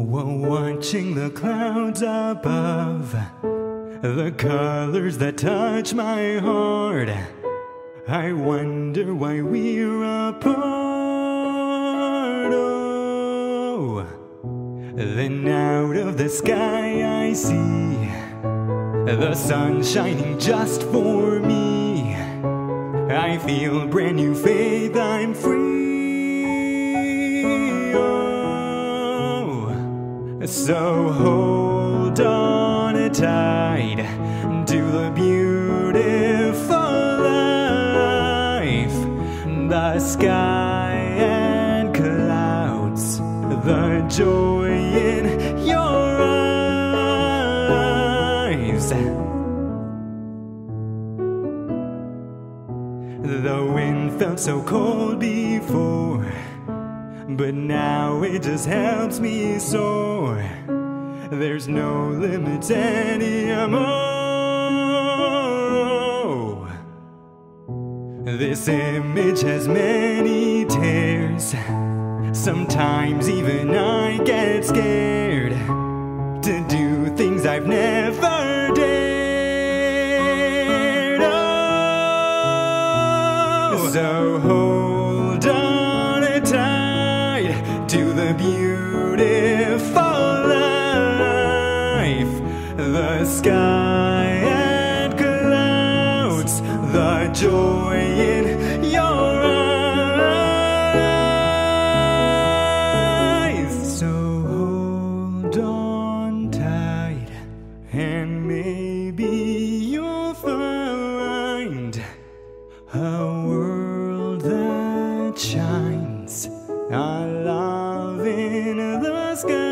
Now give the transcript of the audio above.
While watching the clouds above, the colors that touch my heart. I wonder why we're apart. Oh, then out of the sky I see the sun shining just for me. I feel brand new faith, I'm free. So hold on tight to the beautiful life, the sky and clouds, the joy in your eyes. The wind felt so cold before, but now it just helps me soar. There's no limits anymore. This image has many tears. Sometimes even I get scared to do things I've never dared. Oh, so beautiful life, the sky and clouds, the joy in your eyes. So hold on tight, and maybe you'll find a world that shines, a love in the sky.